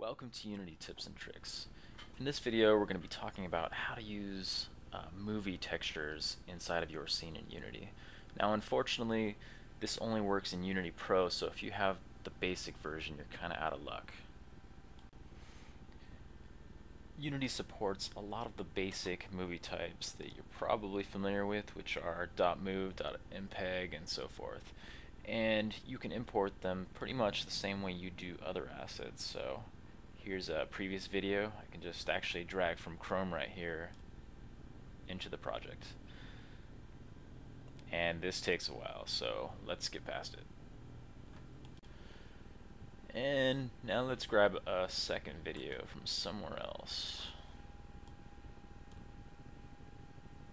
Welcome to Unity Tips and Tricks. In this video we're going to be talking about how to use uh, movie textures inside of your scene in Unity. Now unfortunately this only works in Unity Pro so if you have the basic version you're kind of out of luck. Unity supports a lot of the basic movie types that you're probably familiar with which are .mov, .mpeg and so forth and you can import them pretty much the same way you do other assets so here's a previous video. I can just actually drag from Chrome right here into the project. And this takes a while, so let's get past it. And now let's grab a second video from somewhere else.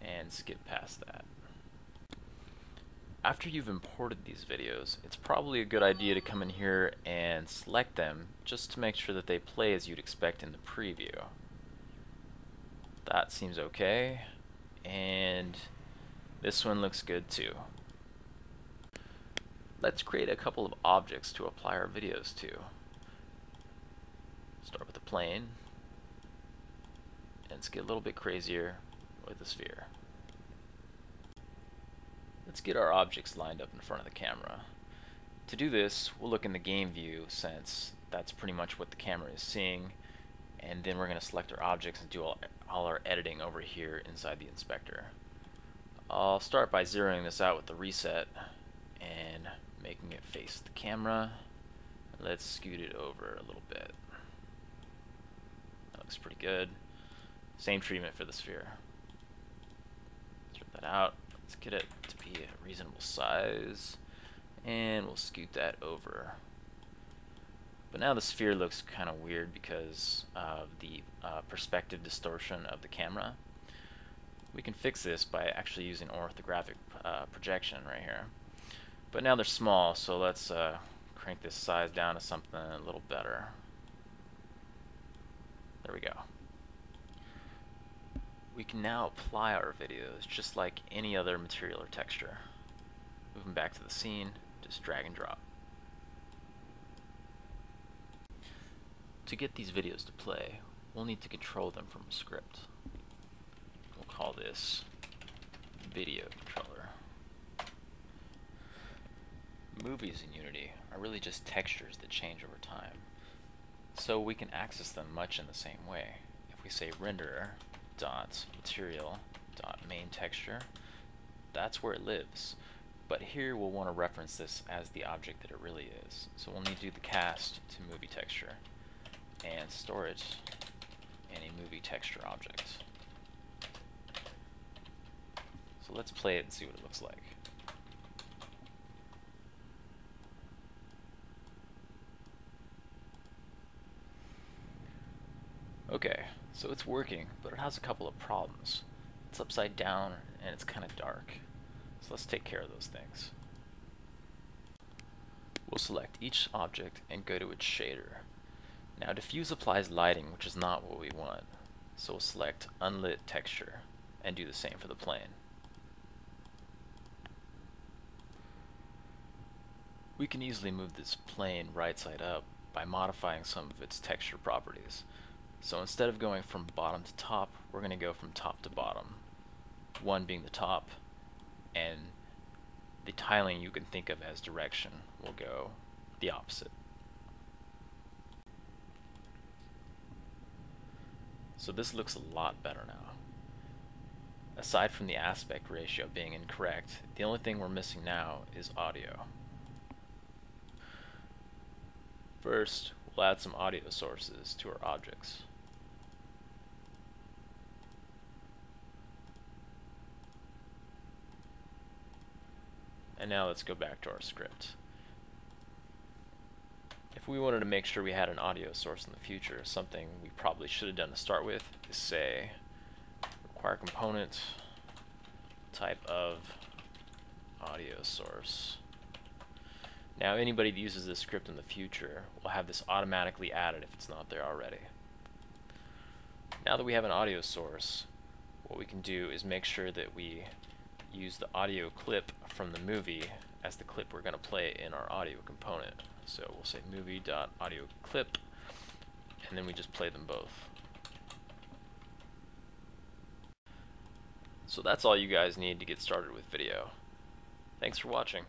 And skip past that. After you've imported these videos, it's probably a good idea to come in here and select them just to make sure that they play as you'd expect in the preview. That seems okay, and this one looks good too. Let's create a couple of objects to apply our videos to. Start with a plane, and let's get a little bit crazier with the sphere. Let's get our objects lined up in front of the camera. To do this, we'll look in the game view since that's pretty much what the camera is seeing and then we're going to select our objects and do all, all our editing over here inside the inspector. I'll start by zeroing this out with the reset and making it face the camera. Let's scoot it over a little bit. That looks pretty good. Same treatment for the sphere. Strip that out. Let's get it be a reasonable size. And we'll scoot that over. But now the sphere looks kind of weird because of the uh, perspective distortion of the camera. We can fix this by actually using orthographic uh, projection right here. But now they're small, so let's uh, crank this size down to something a little better. There we go can now apply our videos just like any other material or texture. Moving back to the scene, just drag and drop. To get these videos to play, we'll need to control them from a script. We'll call this video controller. Movies in Unity are really just textures that change over time. So we can access them much in the same way. If we say renderer dot material dot main texture that's where it lives. But here we'll want to reference this as the object that it really is. So we'll need to do the cast to movie texture and store it in a movie texture object. So let's play it and see what it looks like Okay, so it's working, but it has a couple of problems. It's upside down and it's kind of dark. So let's take care of those things. We'll select each object and go to its shader. Now diffuse applies lighting, which is not what we want. So we'll select unlit texture and do the same for the plane. We can easily move this plane right side up by modifying some of its texture properties. So instead of going from bottom to top, we're going to go from top to bottom. One being the top, and the tiling you can think of as direction will go the opposite. So this looks a lot better now. Aside from the aspect ratio being incorrect, the only thing we're missing now is audio. First, we'll add some audio sources to our objects. And now let's go back to our script. If we wanted to make sure we had an audio source in the future, something we probably should have done to start with is say require component type of audio source. Now anybody that uses this script in the future will have this automatically added if it's not there already. Now that we have an audio source, what we can do is make sure that we use the audio clip from the movie as the clip we're going to play in our audio component. So we'll say movie.audio clip, and then we just play them both. So that's all you guys need to get started with video. Thanks for watching.